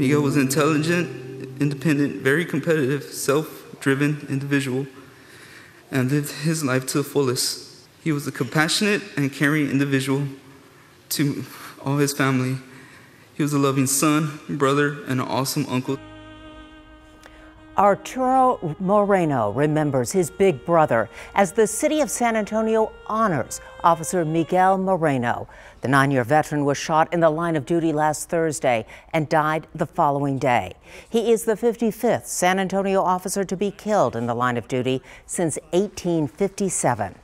Miguel was intelligent, independent, very competitive, self driven individual and lived his life to the fullest. He was a compassionate and caring individual to all his family. He was a loving son, brother, and an awesome uncle. Arturo Moreno remembers his big brother as the city of San Antonio honors Officer Miguel Moreno. The nine year veteran was shot in the line of duty last Thursday and died the following day. He is the 55th San Antonio officer to be killed in the line of duty since 1857.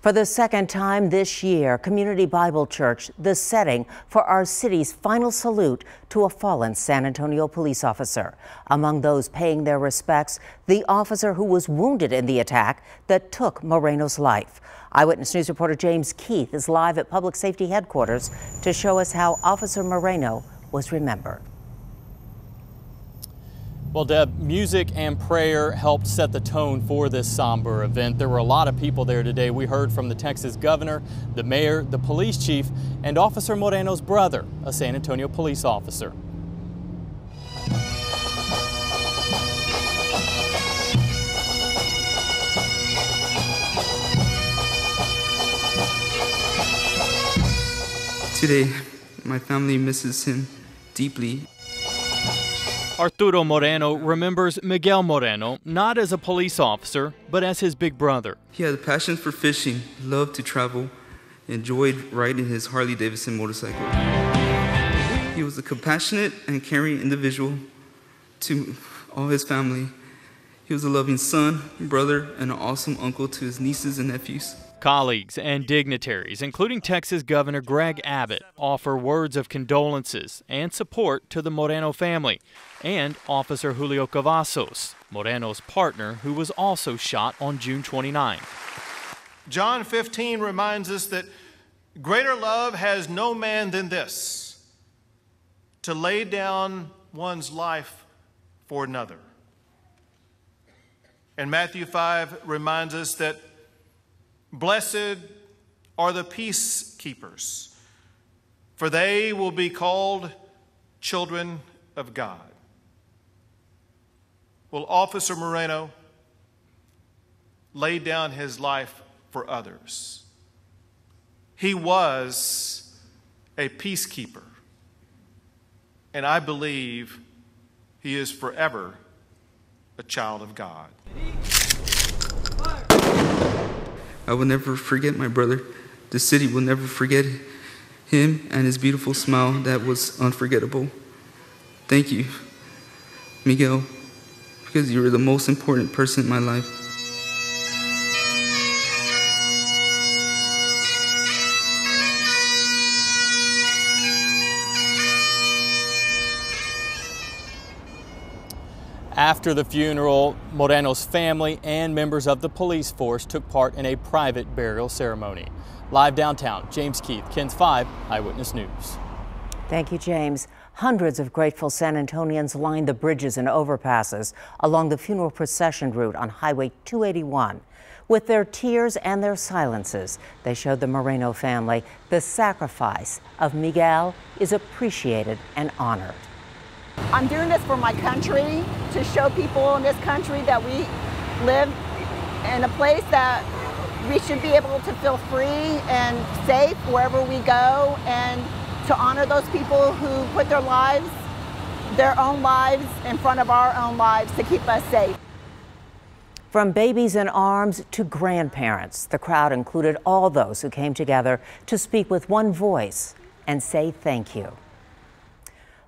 For the second time this year, Community Bible Church, the setting for our city's final salute to a fallen San Antonio police officer. Among those paying their respects, the officer who was wounded in the attack that took Moreno's life. Eyewitness News reporter James Keith is live at Public Safety Headquarters to show us how Officer Moreno was remembered. Well, Deb, music and prayer helped set the tone for this somber event. There were a lot of people there today. We heard from the Texas governor, the mayor, the police chief, and Officer Moreno's brother, a San Antonio police officer. Today, my family misses him deeply. Arturo Moreno remembers Miguel Moreno not as a police officer, but as his big brother. He had a passion for fishing, loved to travel, enjoyed riding his Harley Davidson motorcycle. He was a compassionate and caring individual to all his family. He was a loving son, brother, and an awesome uncle to his nieces and nephews. Colleagues and dignitaries, including Texas Governor Greg Abbott, offer words of condolences and support to the Moreno family and Officer Julio Cavazos, Moreno's partner, who was also shot on June 29. John 15 reminds us that greater love has no man than this to lay down one's life for another. And Matthew 5 reminds us that blessed are the peacekeepers, for they will be called children of God. Well, Officer Moreno laid down his life for others. He was a peacekeeper, and I believe he is forever a child of God. I will never forget my brother. The city will never forget him and his beautiful smile that was unforgettable. Thank you, Miguel, because you were the most important person in my life. After the funeral, Moreno's family and members of the police force took part in a private burial ceremony. Live downtown, James Keith, KENS 5 Eyewitness News. Thank you, James. Hundreds of grateful San Antonians lined the bridges and overpasses along the funeral procession route on Highway 281. With their tears and their silences, they showed the Moreno family the sacrifice of Miguel is appreciated and honored. I'm doing this for my country to show people in this country that we live in a place that we should be able to feel free and safe wherever we go and to honor those people who put their lives, their own lives in front of our own lives to keep us safe. From babies in arms to grandparents, the crowd included all those who came together to speak with one voice and say thank you.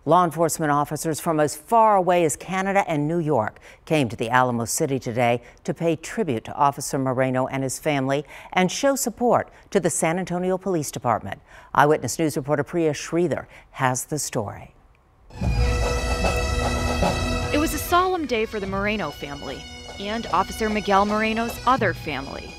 Law enforcement officers from as far away as Canada and New York came to the Alamo City today to pay tribute to Officer Moreno and his family and show support to the San Antonio Police Department. Eyewitness News reporter Priya Sridhar has the story. It was a solemn day for the Moreno family and Officer Miguel Moreno's other family.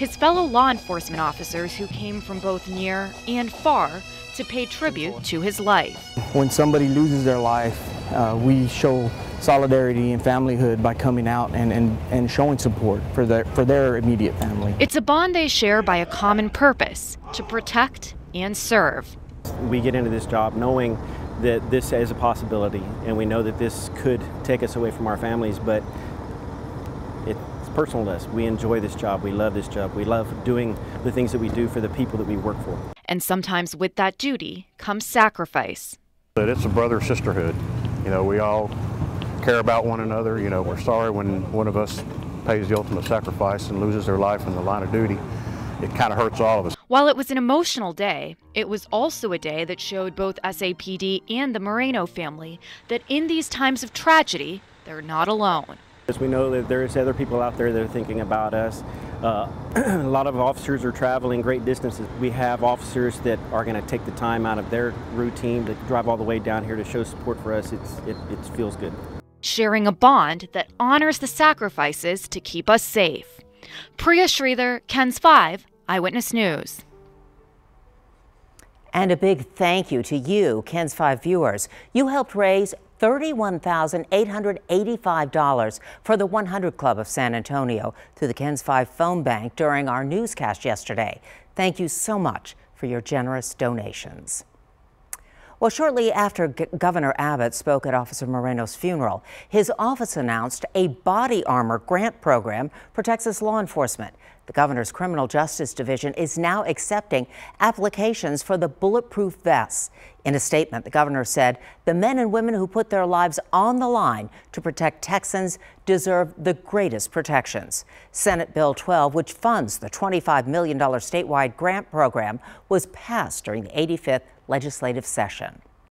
His fellow law enforcement officers who came from both near and far to pay tribute to his life. When somebody loses their life, uh, we show solidarity and familyhood by coming out and, and, and showing support for their, for their immediate family. It's a bond they share by a common purpose to protect and serve. We get into this job knowing that this is a possibility, and we know that this could take us away from our families, but it's personal to us. We enjoy this job. We love this job. We love doing the things that we do for the people that we work for. And sometimes with that duty comes sacrifice. That it's a brother sisterhood. You know, we all care about one another. You know, we're sorry when one of us pays the ultimate sacrifice and loses their life in the line of duty. It kind of hurts all of us. While it was an emotional day, it was also a day that showed both SAPD and the Moreno family that in these times of tragedy, they're not alone. As we know that there's other people out there that are thinking about us. Uh, a lot of officers are traveling great distances. We have officers that are going to take the time out of their routine to drive all the way down here to show support for us. It's, it, it feels good. Sharing a bond that honors the sacrifices to keep us safe. Priya Sridhar, KENS 5, Eyewitness News. And a big thank you to you, KENS 5 viewers. You helped raise $31,885 for the 100 Club of San Antonio through the KENS 5 phone bank during our newscast yesterday. Thank you so much for your generous donations. Well, shortly after G Governor Abbott spoke at Officer Moreno's funeral, his office announced a body armor grant program for Texas law enforcement. The governor's criminal justice division is now accepting applications for the bulletproof vests. In a statement, the governor said the men and women who put their lives on the line to protect Texans deserve the greatest protections. Senate Bill 12, which funds the $25 million statewide grant program, was passed during the 85th legislative session.